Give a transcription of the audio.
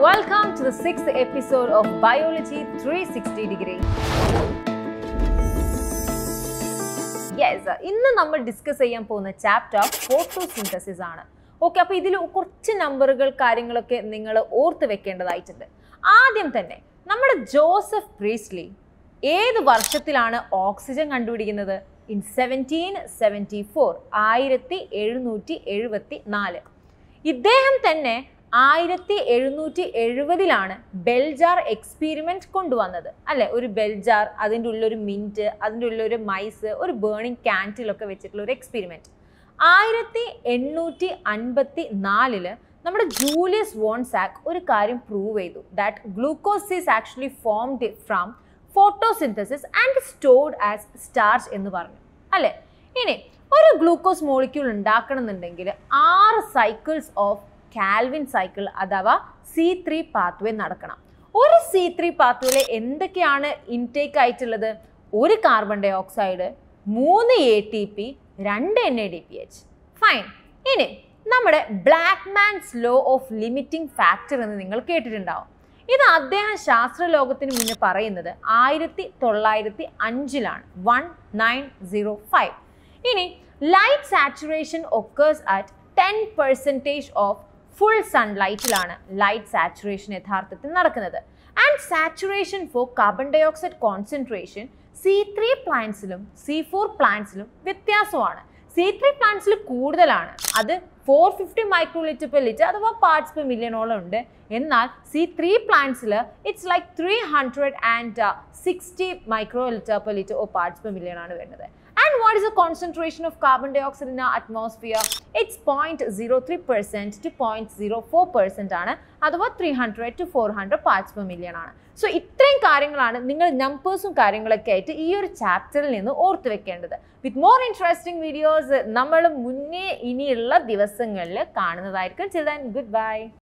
welcome to the sixth episode of Biology 360 degree yes ഇന്ന് നമ്മൾ discuss ചെയ്യാൻ പോകുന്ന ചാപ്റ്റർ ഫോട്ടോസിന്തസിസ് ആണ്. ഓക്കെ അപ്പോൾ ഇതിൽ കുറച്ച് നമ്പറുകൾ കാര്യങ്ങളൊക്കെ നിങ്ങൾ ഓർത്ത് വെക്കേണ്ടതായിട്ടുണ്ട്. ആദ്യം തന്നെ നമ്മുടെ ജോസഫ് പ്രീസ്ലി ഏത് വർഷത്തിലാണ് ഓക്സിജൻ കണ്ടുപിടിക്കുന്നത്? ഇൻ സെവന്റീൻ സെവന്റി ഫോർ ആയിരത്തി എഴുന്നൂറ്റി എഴുപത്തി നാല് ഇദ്ദേഹം തന്നെ ആയിരത്തി എഴുന്നൂറ്റി എഴുപതിലാണ് ബെൽജാർ എക്സ്പീരിമെന്റ് കൊണ്ടുവന്നത്. അല്ലേ? ഒരു ബെൽജാർ അതിന്റെ ഉള്ളൊരു മിന്റ് അതിന്റെ ഉള്ളൊരു മൈസ് ഒരു ബേണിംഗ് ക്യാന്റിലൊക്കെ വെച്ചിട്ടുള്ള ഒരു എക്സ്പീരിമെന്റ്. ആയിരത്തി എണ്ണൂറ്റി അൻപത്തി നാലിൽ നമ്മുടെ ജൂലിയസ് വോൺസാക്ക് ഒരു കാര്യം പ്രൂവ് ചെയ്തു. That glucose is actually formed from photosynthesis and stored as starch എന്ന് പറഞ്ഞു. അല്ലേ? ഇനി ഒരു ഗ്ലൂക്കോസ് മോളിക്യൂൾ ഉണ്ടാക്കണമെന്നുണ്ടെങ്കിൽ ആറ് സൈക്കിൾസ് ഓഫ് കാൽവിൻ സൈക്കിൾ അഥവാ സി ത്രീ പാത്വേ നടക്കണം. ഒരു സി ത്രീ പാത്വേയിൽ എന്തൊക്കെയാണ് ഇൻടേക്ക് ആയിട്ടുള്ളത്? ഒരു കാർബൺ ഡൈ ഓക്സൈഡ് മൂന്ന് എ ടി പി രണ്ട് N A D P H fine ഇനി നമ്മുടെ Blackman's law of limiting factor എന്ന് നിങ്ങൾ കേട്ടിട്ടുണ്ടാവും. ഇത് അദ്ദേഹം ശാസ്ത്ര ലോകത്തിന് മുന്നേ പറയുന്നത് ആയിരത്തി തൊള്ളായിരത്തി അഞ്ചിലാണ് വൺ നയൻ സീറോ ഫൈവ് ഇനി light saturation occurs at ten percentage of full സൺലൈറ്റിലാണ് light saturation യഥാർത്ഥത്തിൽ നടക്കുന്നത്. And saturation for carbon dioxide concentration C three പ്ലാന്റ്സിലും C four പ്ലാന്റ്സിലും വ്യത്യാസമാണ്. സി ത്രീ പ്ലാന്റ്സിൽ കൂടുതലാണ്. അത് four fifty microlitre per litre അഥവാ parts per മില്യണോളം ഉണ്ട്. എന്നാൽ C three പ്ലാന്റ്സിൽ it's like three hundred and sixty microlitre per litre or parts per million ആണ് വരുന്നത്. And what is the concentration of carbon dioxide in our atmosphere? It's 0.03% to 0.04% ആണ്. അഥവാ three hundred to four hundred parts per million ആണ്. So ഇത്രയും കാര്യങ്ങളാണ് നിങ്ങൾ നമ്പേഴ്സും കാര്യങ്ങളൊക്കെ ആയിട്ട് ഈ ഒരു ചാപ്റ്ററിൽ നിന്ന് ഓർത്ത് വെക്കേണ്ടത്. വിത്ത് മോർ ഇൻട്രസ്റ്റിംഗ് വീഡിയോസ് നമ്മൾ മുന്നേ ഇനിയുള്ള ദിവസങ്ങളിൽ കാണുന്നതായിരിക്കും. Children good bye